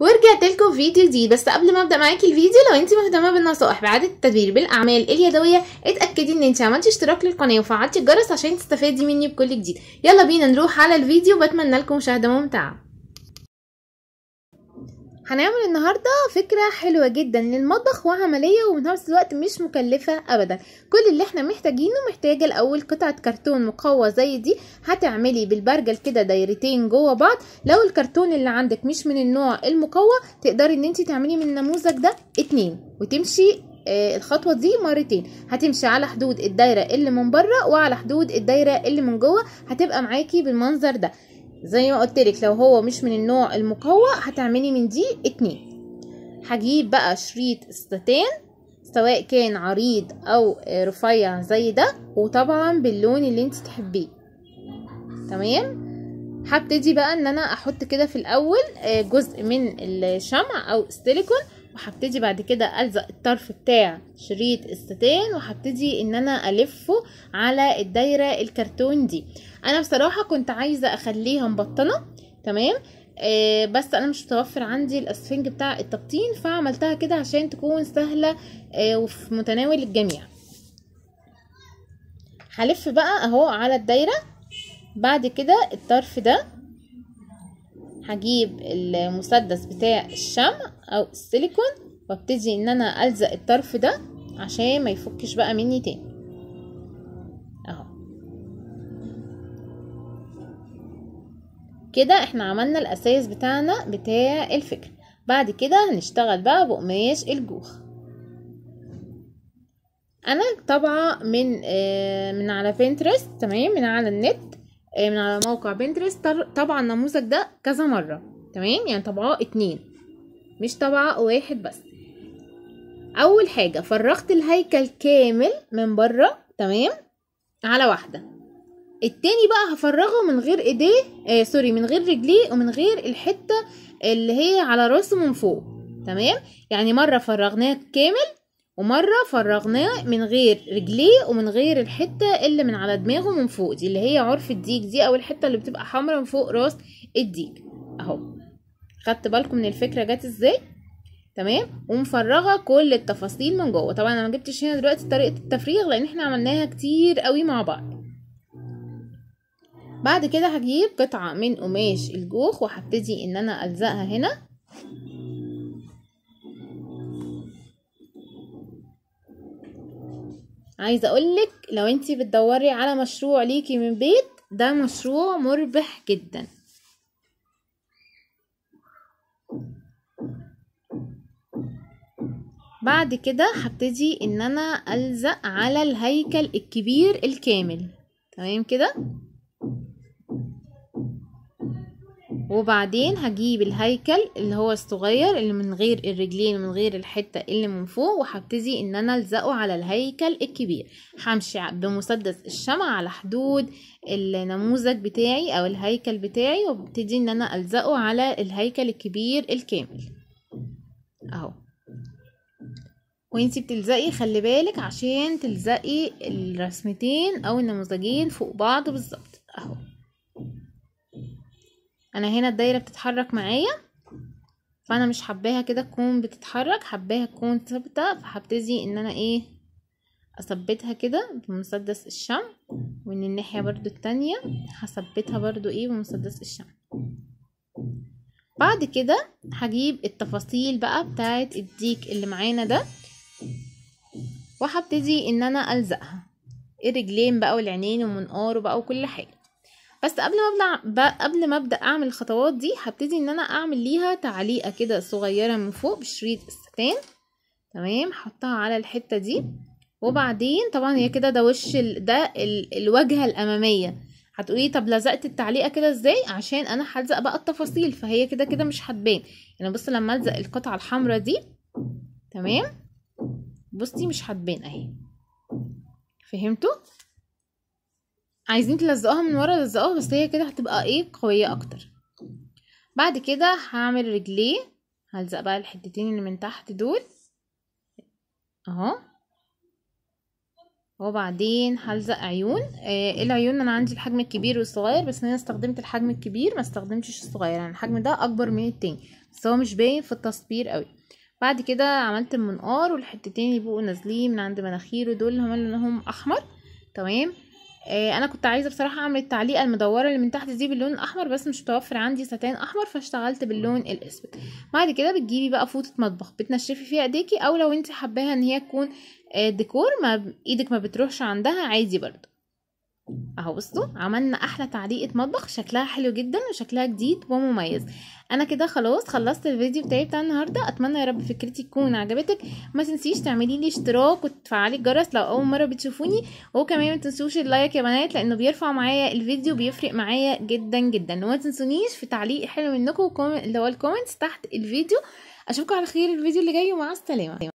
ورجعت لكم فيديو جديد بس قبل ما أبدأ معاكي الفيديو لو انت مهتمة بالنصائح باعاده التدوير بالأعمال اليدوية اتأكدي إن انت عملتي اشتراك للقناة وفعلتي الجرس عشان تستفادي مني بكل جديد. يلا بينا نروح على الفيديو بتمنى لكم مشاهدة ممتعة. هنعمل النهاردة فكرة حلوة جدا للمطبخ وعملية وفي نفس الوقت مش مكلفة ابدا. كل اللي إحنا محتاجينه محتاجة الأول قطعة كرتون مقوى زي دي. هتعملي بالبرجل كده دايرتين جوه بعض. لو الكرتون اللي عندك مش من النوع المقوى تقدري إن انت تعملي من النموذج ده اتنين. وتمشي آه الخطوة دي مرتين. هتمشي على حدود الدايرة اللي من بره وعلى حدود الدايرة اللي من جوه. هتبقى معاكي بالمنظر ده. زي ما قلتلك لو هو مش من النوع المقوى هتعملي من دي اتنين. هجيب بقى شريط استتان سواء كان عريض أو رفيع زي ده وطبعا باللون اللي انت تحبيه. تمام؟ هبتدي بقى إن أنا أحط كده في الأول جزء من الشمع أو السيليكون وهبتدي بعد كده ألزق الطرف بتاع شريط الستان وهبتدي إن أنا ألفه على الدايرة الكرتون دي. أنا بصراحة كنت عايزة اخليها مبطنه تمام؟ آه بس أنا مش متوفر عندي الأسفنج بتاع التبطين فعملتها كده عشان تكون سهلة آه وفي متناول الجميع. هلف بقى أهو على الدايرة. بعد كده الطرف ده هجيب المسدس بتاع الشمع. أو السيليكون وابتدي إن أنا ألزق الطرف ده عشان ما يفكش بقى مني تاني. أهو. كده إحنا عملنا الاساس بتاعنا بتاع الفكرة بعد كده هنشتغل بقى بقماش الجوخ. أنا طبعا من آه من على Pinterest تمام؟ من على النت من على موقع Pinterest طبعا النموذج ده كذا مرة تمام؟ يعني طبعاه اتنين. مش طبعة واحد بس. أول حاجة فرغت الهيكل كامل من بره تمام؟ على واحدة. التاني بقى هفرغه من غير إيديه آه sorry من غير رجليه ومن غير الحتة اللي هي على راسه من فوق تمام؟ يعني مرة فرغناه كامل ومرة فرغناه من غير رجليه ومن غير الحتة اللي من على دماغه من فوق دي اللي هي عرف الديك دي أو الحتة اللي بتبقى حمرا من فوق راس الديك. أهو. خدت بالكم من الفكرة جت إزاي؟ تمام؟ ومفرغة كل التفاصيل من جوه. طبعا أنا ما جبتش هنا دلوقتي طريقة التفريغ لأن إحنا عملناها كتير قوي مع بعض. بعد كده هجيب قطعة من قماش الجوخ وهبتدي إن أنا ألزقها هنا. عايزة أقولك لو أنتي بتدوري على مشروع ليكي من بيت ده مشروع مربح جدا. بعد كده هبتدي إن أنا ألزق على الهيكل الكبير الكامل. تمام كده؟ وبعدين هجيب الهيكل اللي هو الصغير اللي من غير الرجلين ومن غير الحتة اللي من فوق وهبتدي إن أنا ألزقه على الهيكل الكبير. همشي بمسدس الشمع على حدود النموذج بتاعي أو الهيكل بتاعي وابتدي إن أنا ألزقه على الهيكل الكبير الكامل. أهو. وانتي بتلزقي خلي بالك عشان تلزقي الرسمتين أو النموذجين فوق بعض بالظبط. أهو. أنا هنا الدايرة بتتحرك معايا فأنا مش حباها كده تكون بتتحرك حباها تكون ثابتة فهبتدي إن أنا إيه أثبتها كده بمسدس الشمع ومن الناحية برضو التانية هثبتها برضو إيه بمسدس الشمع. بعد كده هجيب التفاصيل بقى بتاعت الديك اللي معانا ده. وهبتدي إن أنا ألزقها. الرجلين بقى والعينين ومنقاره بقى وكل حاجة. بس قبل ما أبدأ قبل ما أبدأ أعمل الخطوات دي هبتدي إن أنا أعمل ليها تعليقة كده صغيرة من فوق بشريط الستان. تمام؟ هحطها على الحتة دي. وبعدين طبعا هي كده ده وش ال... ده ال... الواجهة الأمامية. هتقولي طب لزقت التعليقة كده إزاي؟ عشان أنا هلزق بقى التفاصيل فهي كده كده مش هتبان. يعني بص لما ألزق القطعة الحمراء دي. تمام؟ بصي مش هتبان اهي. فهمتوا؟ عايزين تلزقوها من ورا لزقوها بس هي كده هتبقى إيه قوية أكتر. بعد كده هعمل رجليه. هلزق بقى الحتتين اللي من تحت دول. اهو. وبعدين هلزق عيون. آه العيون أنا عندي الحجم الكبير والصغير بس أنا استخدمت الحجم الكبير ما استخدمتش الصغير. يعني الحجم ده اكبر من التاني بس هو مش باين في التصوير قوي. بعد كده عملت المنقار والحتتين اللي بيبقوا نازلين من عند مناخيره دول اللي هم لونهم أحمر. تمام؟ آه أنا كنت عايزة بصراحة أعمل التعليقة المدورة اللي من تحت دي باللون الأحمر بس مش متوفر عندي ستان أحمر فاشتغلت باللون الأسود. بعد كده بتجيبي بقى فوطة مطبخ بتنشفي فيها إيديكي أو لو أنت حباها إن هي تكون آه ديكور ما إيدك ما بتروحش عندها عادي برضه اهو بصوا عملنا أحلى تعليقة مطبخ شكلها حلو جدا وشكلها جديد ومميز. أنا كده خلاص خلصت الفيديو بتاعي بتاع النهارده. أتمنى يا رب فكرتي تكون عجبتك. ما تنسيش تعملي لي اشتراك وتفعلي الجرس لو أول مرة بتشوفوني. وكمان ما تنسوش ال like يا بنات لأنه بيرفع معايا الفيديو بيفرق معايا جدا جدا. وما تنسونيش في تعليق حلو منكم اللي هو ال comments تحت الفيديو. أشوفكم على خير الفيديو اللي جاي ومع السلامة.